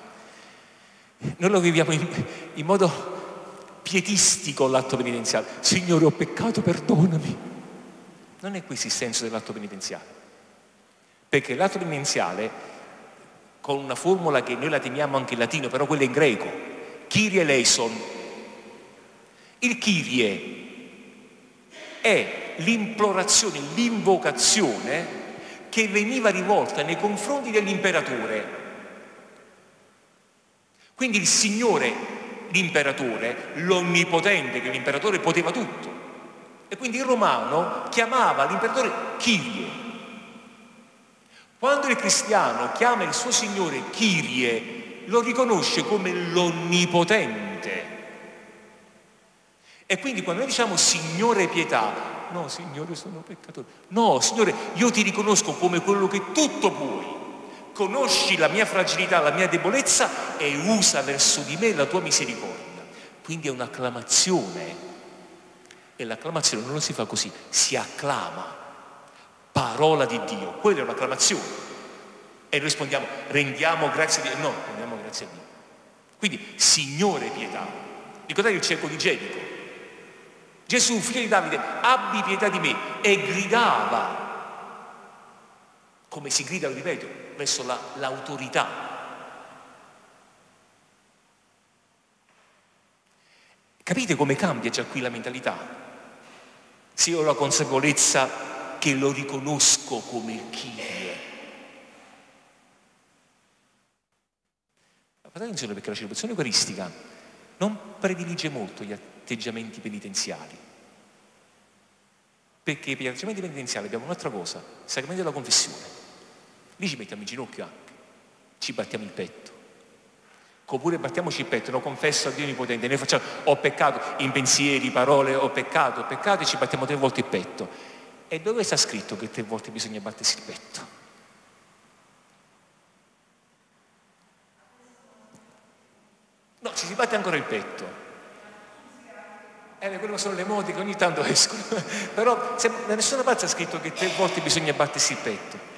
noi lo viviamo in, in modo pietistico l'atto penitenziale. Signore ho peccato, perdonami. Non è questo il senso dell'atto penitenziale. Perché l'atto penitenziale, con una formula che noi la teniamo anche in latino, però quella in greco, Kyrie eleison. Il Kyrie è l'implorazione, l'invocazione che veniva rivolta nei confronti dell'imperatore. Quindi il Signore, l'imperatore, l'onnipotente, che l'imperatore poteva tutto. E quindi il romano chiamava l'imperatore Kyrie. Quando il cristiano chiama il suo Signore Kyrie, lo riconosce come l'onnipotente. E quindi quando noi diciamo Signore pietà, no Signore sono peccatore. No Signore, io ti riconosco come quello che tutto puoi. Conosci la mia fragilità, la mia debolezza e usa verso di me la tua misericordia. Quindi è un'acclamazione. E l'acclamazione non si fa così, si acclama. Parola di Dio, quella è un'acclamazione. E noi rispondiamo, rendiamo grazie a Dio. No, rendiamo grazie a Dio. Quindi, Signore pietà. Ricordate il cerco di Gerico? Gesù, figlio di Davide, abbi pietà di me e gridava, come si grida, lo ripeto, verso la, l'autorità. Capite come cambia già qui la mentalità? Se io ho la consapevolezza che lo riconosco come il è. Fate attenzione perché la celebrazione eucaristica non predilige molto gli atteggiamenti penitenziali. Perché per i atteggiamenti penitenziali abbiamo un'altra cosa, il sacramento della confessione. Lì ci mettiamo in ginocchio anche, ci battiamo il petto. Oppure battiamoci il petto, lo confesso a Dio Onnipotente, noi facciamo, ho peccato in pensieri, parole, ho peccato, ho peccato e ci battiamo tre volte il petto. E dove sta scritto che tre volte bisogna battersi il petto? No, ci si batte ancora il petto. Eh, quello sono le modi che ogni tanto escono. Però se, da nessuna parte è scritto che tre volte bisogna battersi il petto.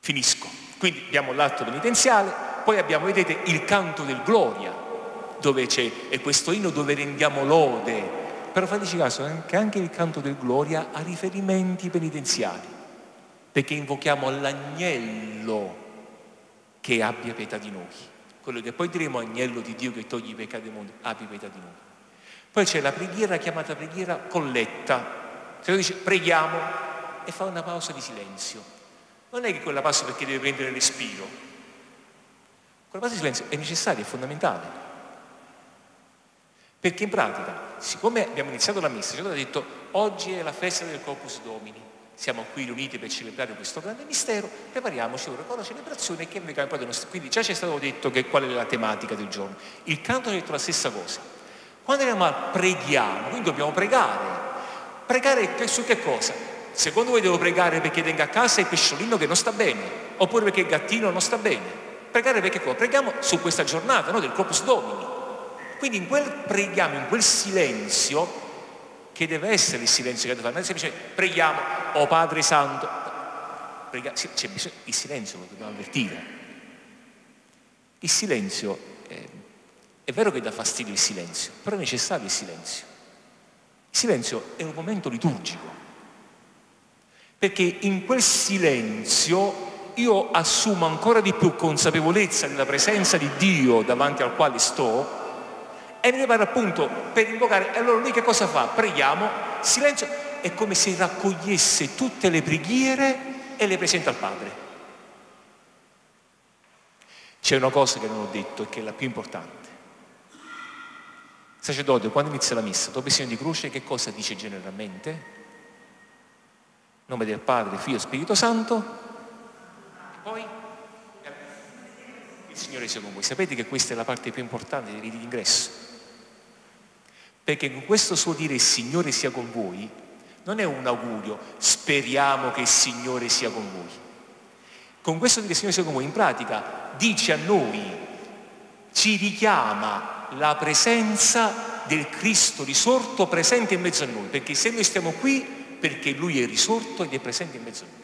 Finisco. Quindi abbiamo l'atto penitenziale, poi abbiamo, vedete, il canto del Gloria, dove c'è, è questo inno dove rendiamo lode. Però fateci caso che anche il canto del Gloria ha riferimenti penitenziali, perché invochiamo l'agnello che abbia pietà di noi quello che poi diremo agnello di Dio che toglie i peccati del mondo, abbi pietà di noi. Poi c'è la preghiera chiamata preghiera colletta. Se uno dice preghiamo e fa una pausa di silenzio. Non è che quella pausa perché deve prendere respiro. Quella pausa di silenzio è necessaria, è fondamentale. Perché in pratica, siccome abbiamo iniziato la messa, Signore ha detto oggi è la festa del Corpus Domini, siamo qui riuniti per celebrare questo grande mistero, prepariamoci ora con la celebrazione che venga poi da nostri. Quindi già ci è stato detto che qual è la tematica del giorno. Il canto ha detto la stessa cosa. Quando andiamo a preghiamo, quindi dobbiamo pregare. Pregare su che cosa? Secondo voi devo pregare perché tenga a casa il pesciolino che non sta bene, oppure perché il gattino non sta bene. Pregare perché cosa? Preghiamo su questa giornata, no? del Corpus Domini. Quindi in quel preghiamo, in quel silenzio, che deve essere il silenzio che dobbiamo fare, non è semplicemente preghiamo, oh Padre Santo, preghiamo, c'è bisogno, il silenzio lo dobbiamo avvertire. Il silenzio, eh, è vero che dà fastidio il silenzio, però è necessario il silenzio. Il silenzio è un momento liturgico, perché in quel silenzio io assumo ancora di più consapevolezza della presenza di Dio davanti al quale sto e mi prepara appunto per invocare. E allora lui che cosa fa? Preghiamo, silenzio, è come se raccogliesse tutte le preghiere e le presenta al Padre. C'è una cosa che non ho detto e che è la più importante. Sacerdote, quando inizia la messa, dopo il segno di croce, che cosa dice generalmente? nome del Padre, Figlio e Spirito Santo. E poi il Signore sia con voi. Sapete che questa è la parte più importante dei riti d'ingresso. Perché con questo suo dire il Signore sia con voi non è un augurio, speriamo che il Signore sia con voi. Con questo dire il Signore sia con voi in pratica dice a noi, ci richiama la presenza del Cristo risorto presente in mezzo a noi, perché se noi stiamo qui, perché Lui è risorto ed è presente in mezzo a noi.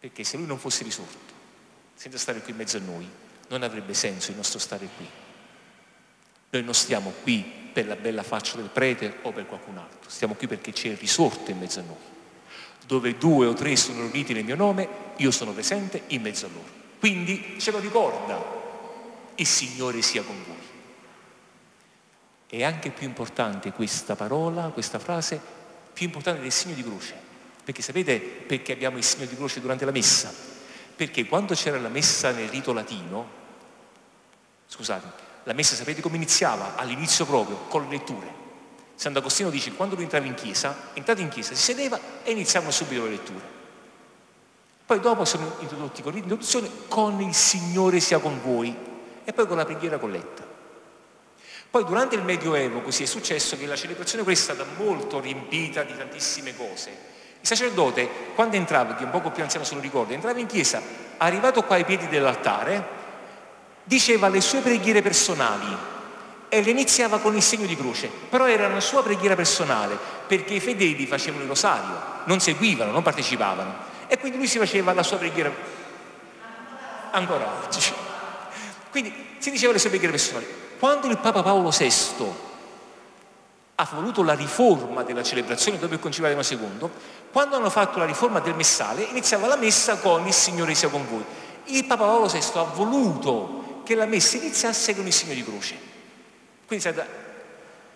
Perché se Lui non fosse risorto, senza stare qui in mezzo a noi, non avrebbe senso il nostro stare qui. Noi non stiamo qui per la bella faccia del prete o per qualcun altro, stiamo qui perché c'è il risorto in mezzo a noi. Dove due o tre sono riuniti nel mio nome, io sono presente in mezzo a loro. Quindi ce lo ricorda, il Signore sia con voi. È anche più importante questa parola, questa frase, più importante del segno di croce. Perché sapete perché abbiamo il segno di croce durante la messa? Perché quando c'era la messa nel rito latino, scusate, la messa sapete come iniziava? All'inizio proprio, con le letture. Sant'Agostino dice quando lui entrava in chiesa, entrava in chiesa, si sedeva e iniziavano subito le letture. Poi dopo sono introdotti con l'introduzione con il Signore sia con voi e poi con la preghiera colletta. Poi durante il Medioevo così è successo che la celebrazione questa è stata molto riempita di tantissime cose. Il sacerdote, quando entrava, che un poco più anziano se lo ricorda, entrava in chiesa, arrivato qua ai piedi dell'altare, diceva le sue preghiere personali e le iniziava con il segno di croce, però era una sua preghiera personale perché i fedeli facevano il rosario, non seguivano, non partecipavano e quindi lui si faceva la sua preghiera ancora oggi. Quindi si diceva le sue preghiere personali. Quando il Papa Paolo VI ha voluto la riforma della celebrazione dopo il Concilio Vaticano II, quando hanno fatto la riforma del messale iniziava la messa con il Signore sia con voi. Il Papa Paolo VI ha voluto che la messa iniziasse con il segno di croce. Quindi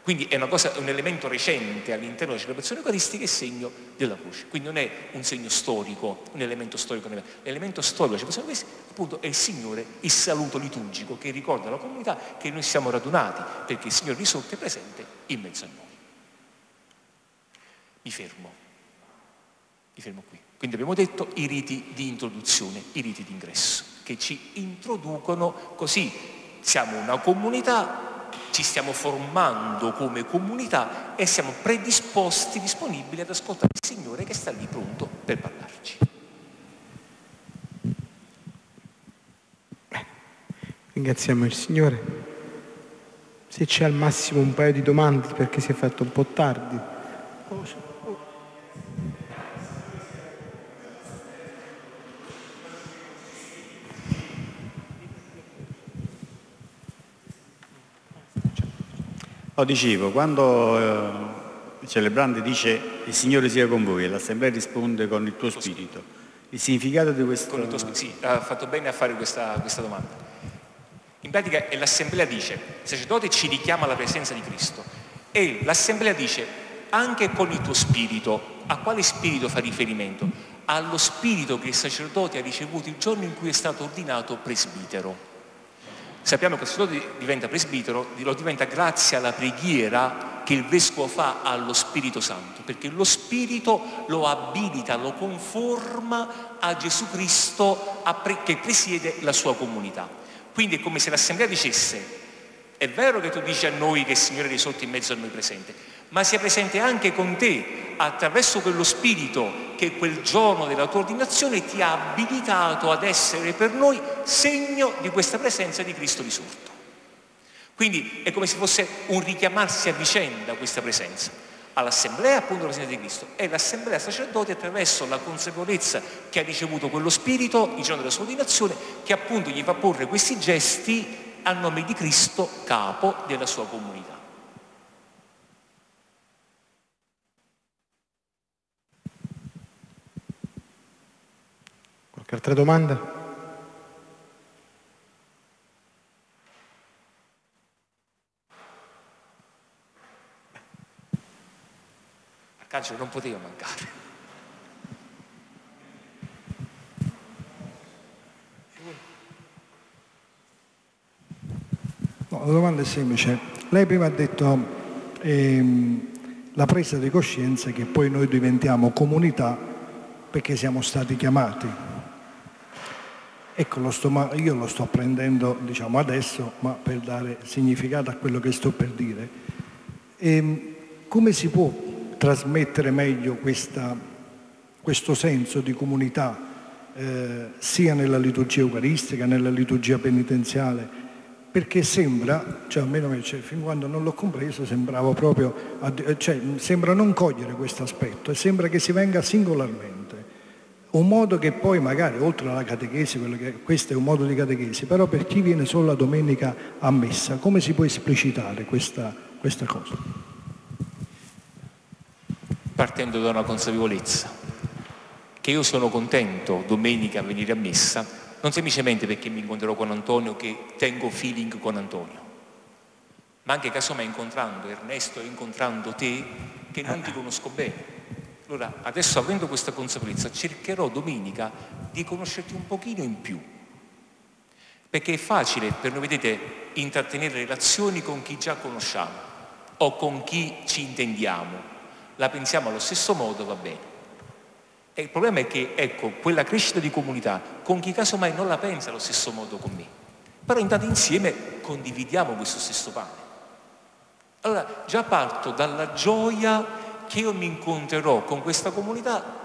Quindi è, cosa, un elemento recente all'interno della celebrazione eucaristica e segno della croce. Quindi non è un segno storico, un elemento storico. L'elemento storico della celebrazione eucaristica appunto è il Signore, il saluto liturgico che ricorda alla comunità che noi siamo radunati perché il Signore risorto è presente in mezzo a noi. Mi fermo. Mi fermo qui. Quindi abbiamo detto i riti di introduzione, i riti di ingresso, che ci introducono così. Siamo una comunità ci stiamo formando come comunità e siamo predisposti, disponibili ad ascoltare il Signore che sta lì pronto per parlarci. Ringraziamo il Signore. Se c'è al massimo un paio di domande perché si è fatto un po' tardi. Oh, dicevo, quando eh, il celebrante dice il Signore sia con voi e l'assemblea risponde con il tuo spirito, il significato di questo... Con tuo spirito, sì, ha fatto bene a fare questa, questa domanda. In pratica l'assemblea dice, il sacerdote ci richiama alla presenza di Cristo e l'assemblea dice anche con il tuo spirito, a quale spirito fa riferimento? Allo spirito che il sacerdote ha ricevuto il giorno in cui è stato ordinato presbitero. Sappiamo che il sacerdote diventa presbitero, lo diventa grazie alla preghiera che il vescovo fa allo Spirito Santo, perché lo Spirito lo abilita, lo conforma a Gesù Cristo che presiede la sua comunità. Quindi è come se l'assemblea dicesse, è vero che tu dici a noi che il Signore è risorto in mezzo a noi presente, ma sia presente anche con te attraverso quello Spirito che quel giorno della tua ordinazione ti ha abilitato ad essere per noi segno di questa presenza di Cristo risorto. Quindi è come se fosse un richiamarsi a vicenda questa presenza all'assemblea appunto la presenza di Cristo e l'assemblea sacerdote attraverso la consapevolezza che ha ricevuto quello spirito il giorno della sua ordinazione che appunto gli fa porre questi gesti a nome di Cristo capo della sua comunità. Qualche altra domanda? Arcangelo non poteva mancare. No, la domanda è semplice. Lei prima ha detto ehm, la presa di coscienza che poi noi diventiamo comunità perché siamo stati chiamati. Ecco, lo sto, io lo sto prendendo diciamo, adesso, ma per dare significato a quello che sto per dire. E ehm, come si può trasmettere meglio questa, questo senso di comunità eh, sia nella liturgia eucaristica, nella liturgia penitenziale? Perché sembra, cioè almeno cioè, fin quando non l'ho compreso, sembrava proprio, cioè, sembra non cogliere questo aspetto e sembra che si venga singolarmente un modo che poi magari, oltre alla catechesi, che, questo è un modo di catechesi, però per chi viene solo la domenica a messa, come si può esplicitare questa, questa cosa? Partendo da una consapevolezza, che io sono contento domenica a venire a messa, non semplicemente perché mi incontrerò con Antonio, che tengo feeling con Antonio, ma anche casomai incontrando Ernesto e incontrando te, che non ti conosco bene allora, adesso avendo questa consapevolezza, cercherò domenica di conoscerti un pochino in più. Perché è facile per noi, vedete, intrattenere relazioni con chi già conosciamo o con chi ci intendiamo. La pensiamo allo stesso modo, va bene. E il problema è che, ecco, quella crescita di comunità, con chi casomai non la pensa allo stesso modo con me. Però intanto insieme condividiamo questo stesso pane. Allora, già parto dalla gioia che io mi incontrerò con questa comunità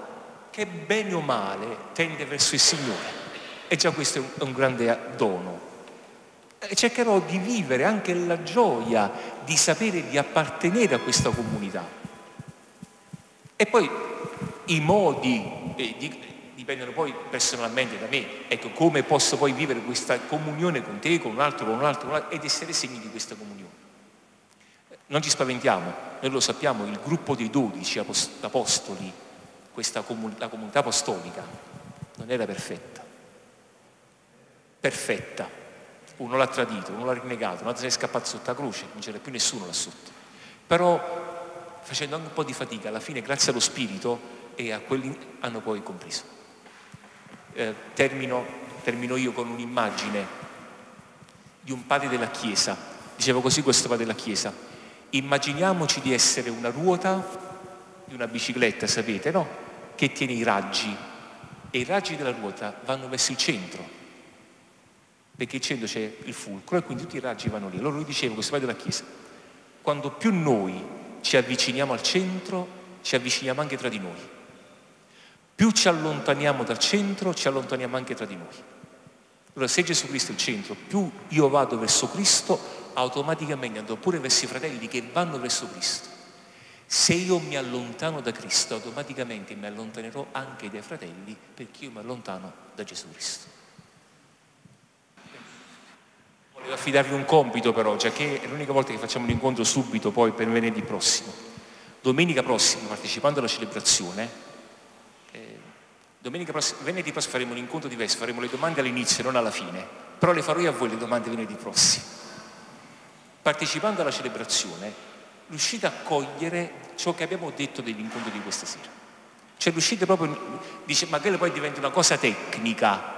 che bene o male tende verso il Signore. E già questo è un, grande dono. E cercherò di vivere anche la gioia di sapere di appartenere a questa comunità. E poi i modi eh, di, dipendono poi personalmente da me. Ecco, come posso poi vivere questa comunione con te, con un altro, con un altro, con un altro ed essere segni di questa comunione. Non ci spaventiamo, noi lo sappiamo, il gruppo dei dodici apostoli, questa comun- la comunità apostolica, non era perfetta. Perfetta. Uno l'ha tradito, uno l'ha rinnegato, un altro è scappato sotto la croce, non c'era più nessuno là sotto. però facendo anche un po' di fatica, alla fine grazie allo Spirito e a quelli hanno poi compreso. Eh, termino, termino io con un'immagine di un padre della Chiesa, diceva così questo padre della Chiesa, immaginiamoci di essere una ruota di una bicicletta, sapete, no? Che tiene i raggi e i raggi della ruota vanno verso il centro, perché il centro c'è il fulcro e quindi tutti i raggi vanno lì. Allora lui diceva, questo padre della Chiesa, quando più noi ci avviciniamo al centro, ci avviciniamo anche tra di noi. Più ci allontaniamo dal centro, ci allontaniamo anche tra di noi. Allora se Gesù Cristo è il centro, più io vado verso Cristo, automaticamente andrò pure verso i fratelli che vanno verso Cristo. Se io mi allontano da Cristo, automaticamente mi allontanerò anche dai fratelli perché io mi allontano da Gesù Cristo. Volevo affidarvi un compito però, già che è l'unica volta che facciamo l'incontro subito poi per venerdì prossimo. Domenica prossima, partecipando alla celebrazione, eh, domenica prossima, venerdì prossimo faremo un incontro diverso, faremo le domande all'inizio non alla fine, però le farò io a voi le domande venerdì prossimo. Partecipando alla celebrazione, riuscite a cogliere ciò che abbiamo detto dell'incontro di questa sera. Cioè riuscite proprio, dice, magari poi diventa una cosa tecnica.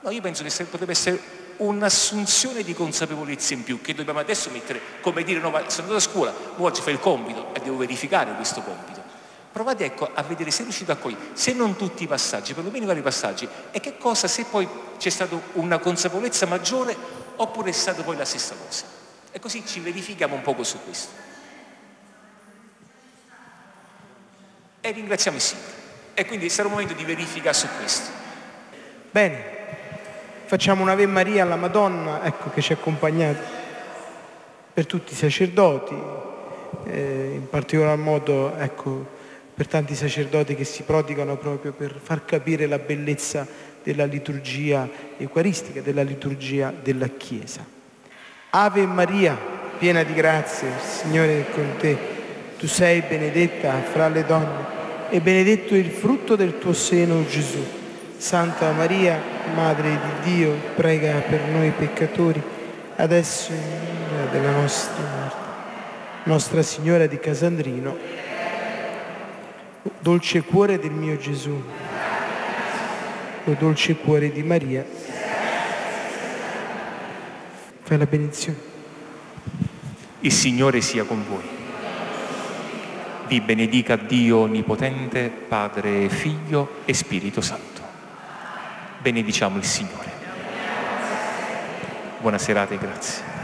No, io penso che potrebbe essere un'assunzione di consapevolezza in più che dobbiamo adesso mettere, come dire, no, ma sono andato a scuola, oggi fai il compito e devo verificare questo compito. Provate ecco a vedere se riuscite a cogliere, se non tutti i passaggi, perlomeno i vari passaggi, e che cosa se poi c'è stata una consapevolezza maggiore oppure è stata poi la stessa cosa. E così ci verifichiamo un poco su questo. e ringraziamo il Signore. E quindi sarà un momento di verifica su questo. Bene, facciamo un'Ave Maria alla Madonna, ecco che ci ha accompagnato per tutti i sacerdoti, eh, in particolar modo ecco, per tanti sacerdoti che si prodigano proprio per far capire la bellezza della liturgia eucaristica, della liturgia della Chiesa. Ave Maria, piena di grazia, il Signore è con te tu sei benedetta fra le donne e benedetto il frutto del tuo seno, Gesù. Santa Maria, Madre di Dio, prega per noi peccatori, adesso e nell'ora della nostra morte. Nostra Signora di Casandrino, dolce cuore del mio Gesù, o dolce cuore di Maria, fai la benedizione. Il Signore sia con voi vi benedica Dio Onnipotente, Padre, Figlio e Spirito Santo. Benediciamo il Signore. Buona serata e grazie.